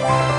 Bye.